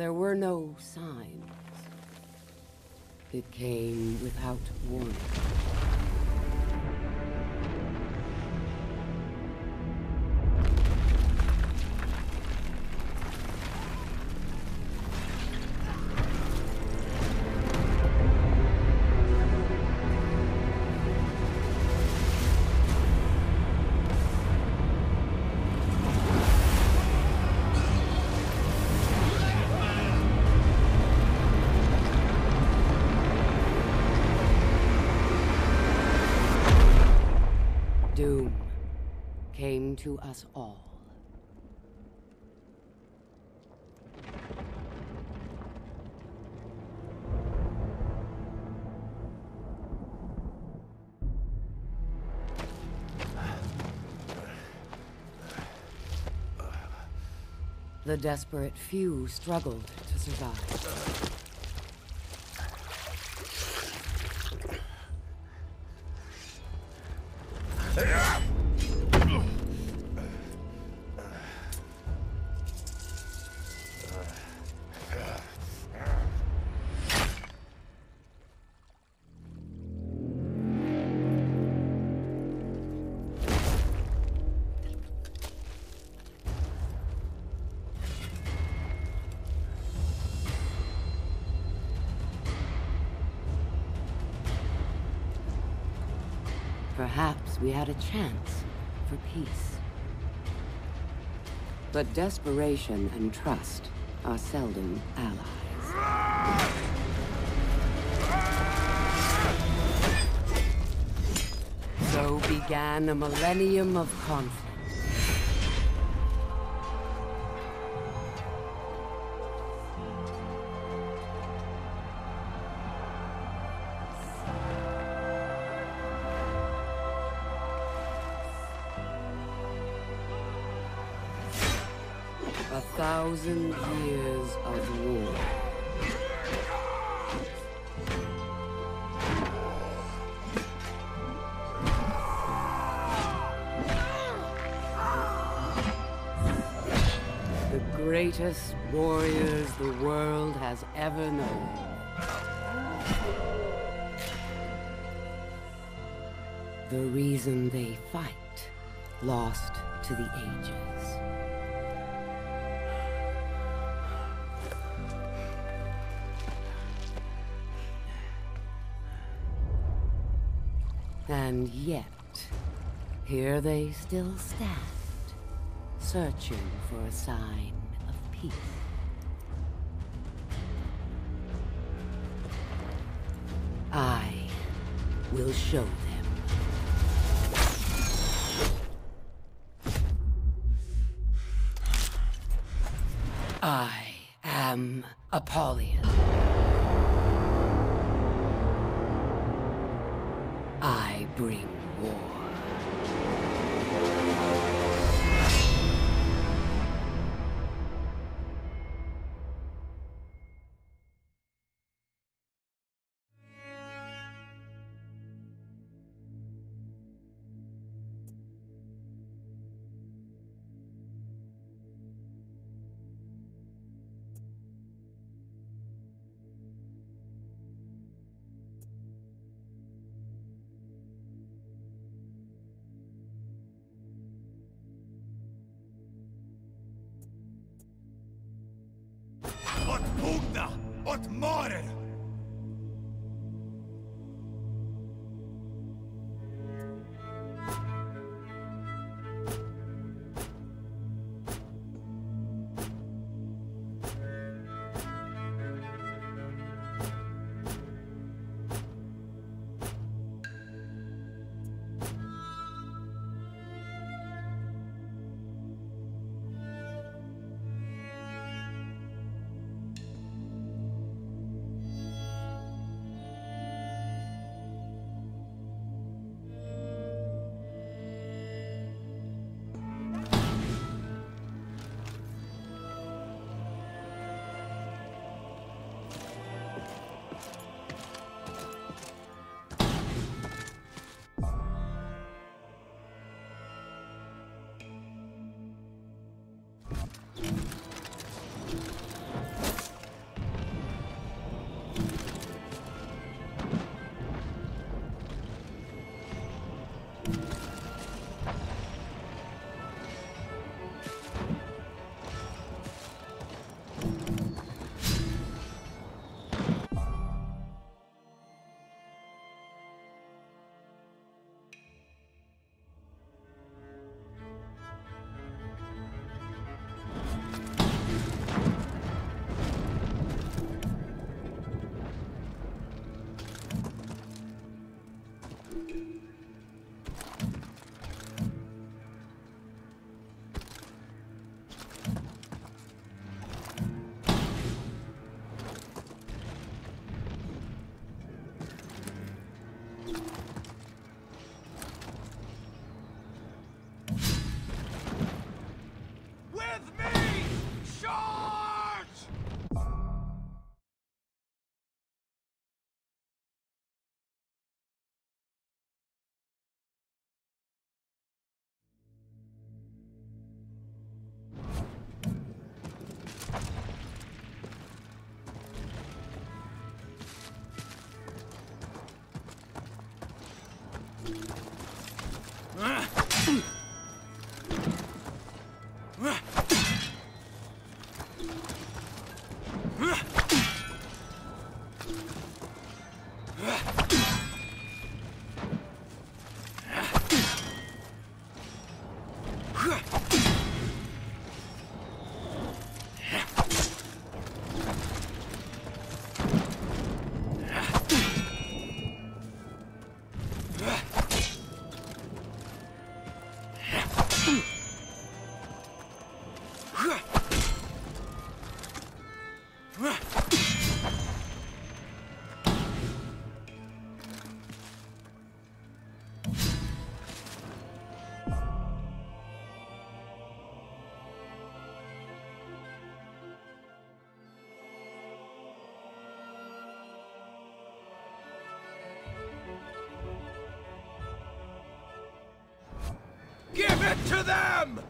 There were no signs. It came without warning. To us all. The desperate few struggled to survive. Perhaps we had a chance for peace. But desperation and trust are seldom allies. So began a millennium of conflict. Thousand years of war. The greatest warriors the world has ever known. The reason they fight, lost to the ages. And yet, here they still stand, searching for a sign of peace. I will show them. I am Apollyon. Bring war. Pugna! Ot Okay. It to them!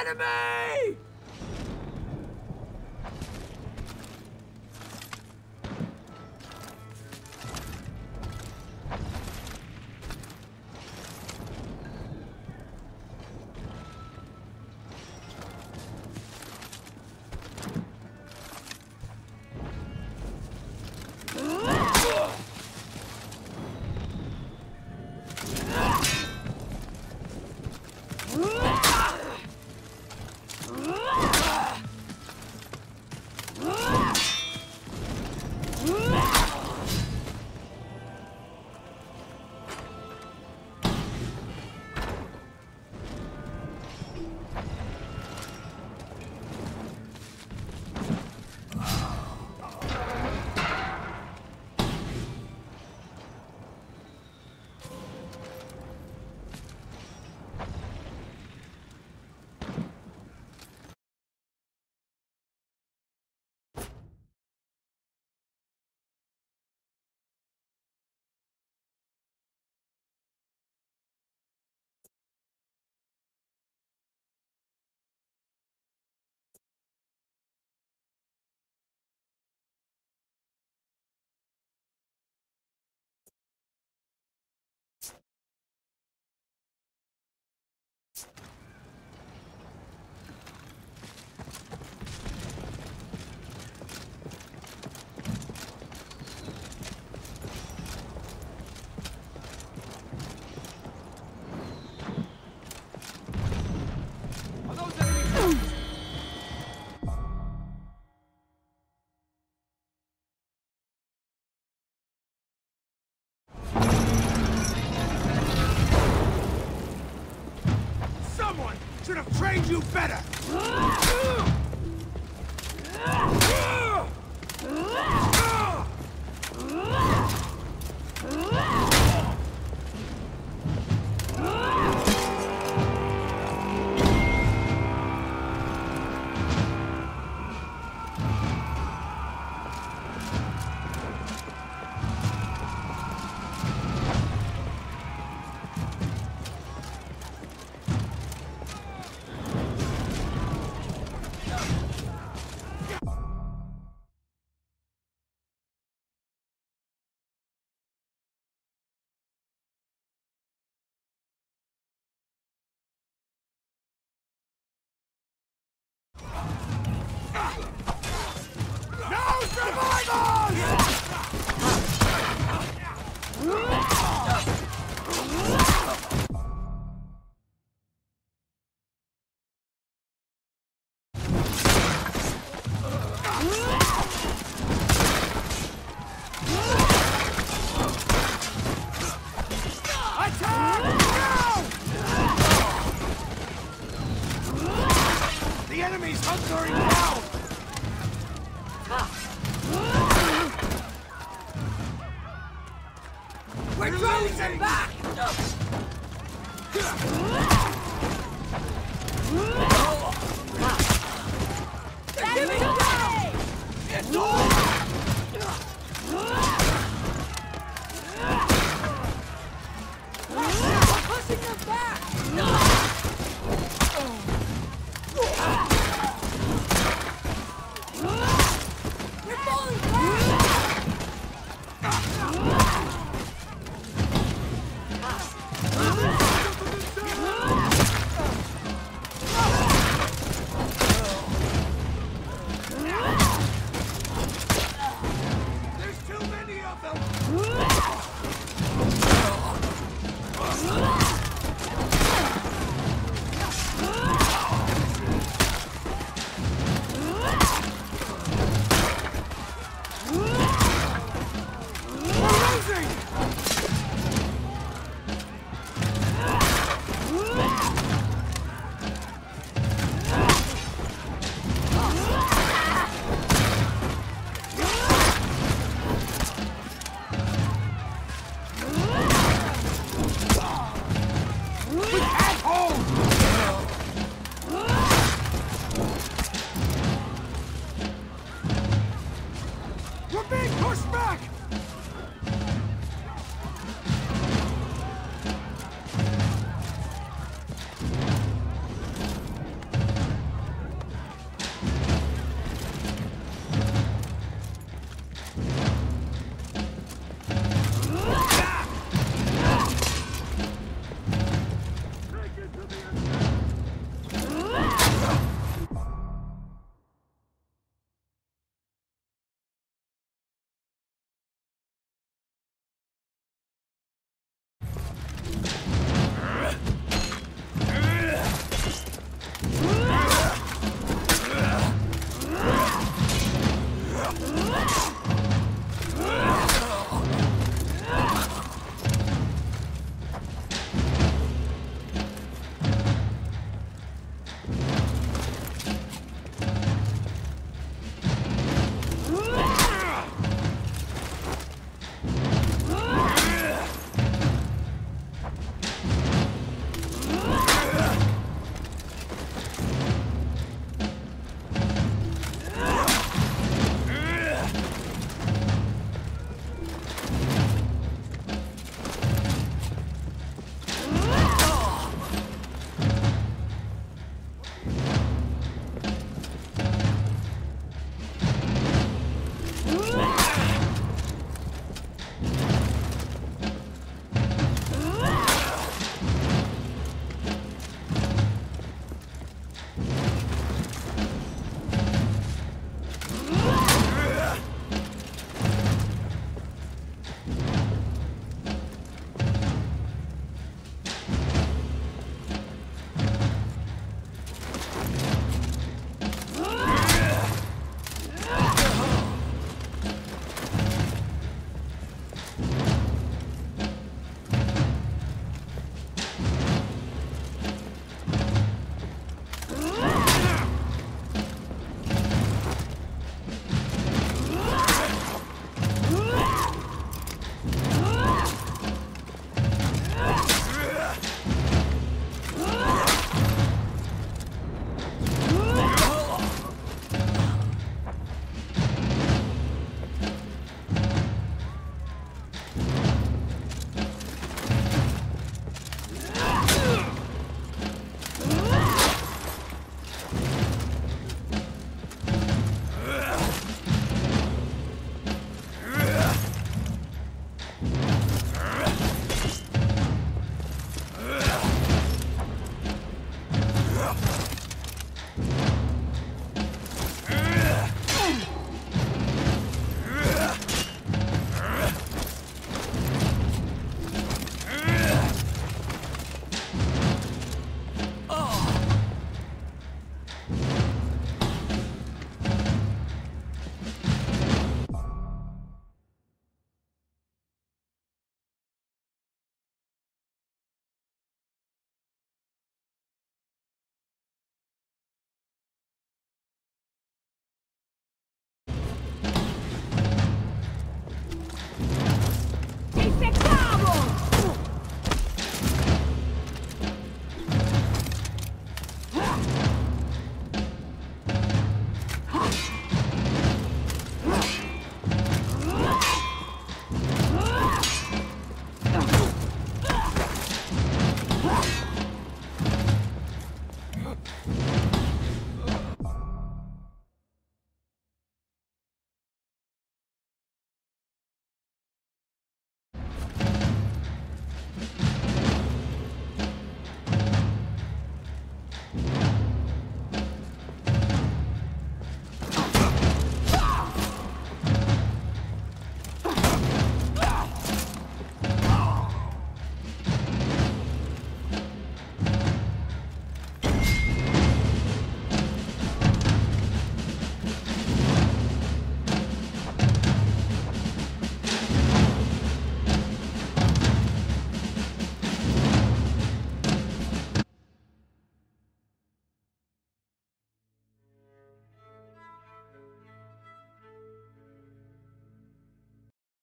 Enemy! Should have trained you better! Back!